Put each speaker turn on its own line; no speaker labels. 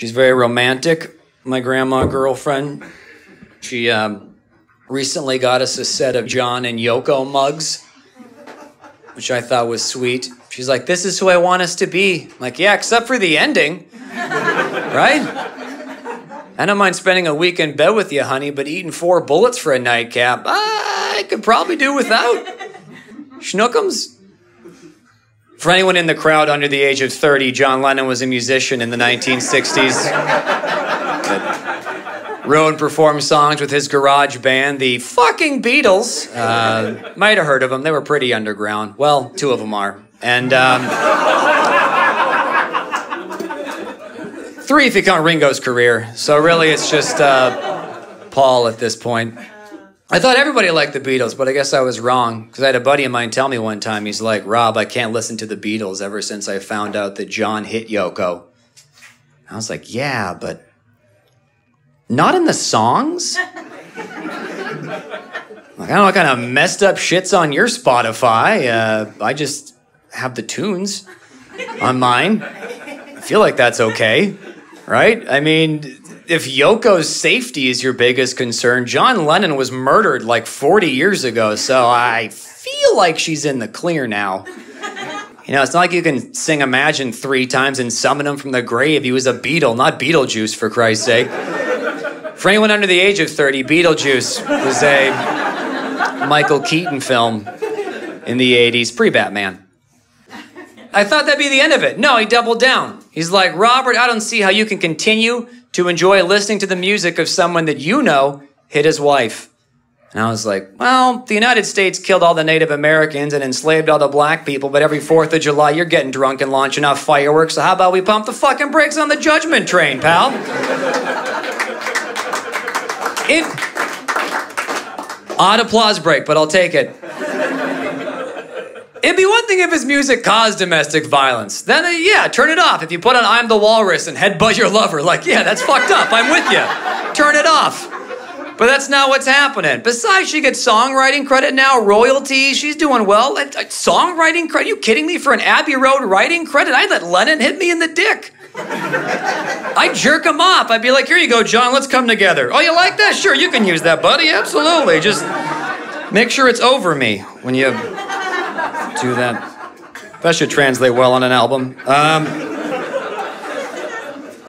She's very romantic. My grandma girlfriend. She um, recently got us a set of John and Yoko mugs, which I thought was sweet. She's like, "This is who I want us to be." I'm like, yeah, except for the ending, right? I don't mind spending a week in bed with you, honey, but eating four bullets for a nightcap, I could probably do without. Schnookums. For anyone in the crowd under the age of 30, John Lennon was a musician in the 1960s. that wrote and performed songs with his garage band, the fucking Beatles. Uh, might have heard of them. They were pretty underground. Well, two of them are. And um, three if you count Ringo's career. So really, it's just uh, Paul at this point. I thought everybody liked the Beatles, but I guess I was wrong because I had a buddy of mine tell me one time, he's like, Rob, I can't listen to the Beatles ever since I found out that John hit Yoko. I was like, yeah, but not in the songs? like, I don't know what kind of messed up shit's on your Spotify. Uh, I just have the tunes on mine. I feel like that's okay, right? I mean, if Yoko's safety is your biggest concern, John Lennon was murdered like 40 years ago, so I feel like she's in the clear now. You know, it's not like you can sing Imagine three times and summon him from the grave. He was a Beatle, not Beetlejuice, for Christ's sake. For anyone under the age of 30, Beetlejuice was a Michael Keaton film in the 80s, pre Batman. I thought that'd be the end of it. No, he doubled down. He's like, Robert, I don't see how you can continue to enjoy listening to the music of someone that you know hit his wife. And I was like, well, the United States killed all the Native Americans and enslaved all the black people, but every 4th of July you're getting drunk and launching off fireworks, so how about we pump the fucking brakes on the judgment train, pal? Odd applause break, but I'll take it. It'd be one thing if his music caused domestic violence. Then, uh, yeah, turn it off. If you put on I'm the Walrus and headbutt your lover, like, yeah, that's fucked up. I'm with you. Turn it off. But that's not what's happening. Besides, she gets songwriting credit now, royalties. She's doing well. Uh, uh, songwriting credit? Are you kidding me? For an Abbey Road writing credit? I'd let Lennon hit me in the dick. I'd jerk him off. I'd be like, here you go, John, let's come together. Oh, you like that? Sure, you can use that, buddy. Absolutely. Just make sure it's over me when you do that. That should translate well on an album. Um,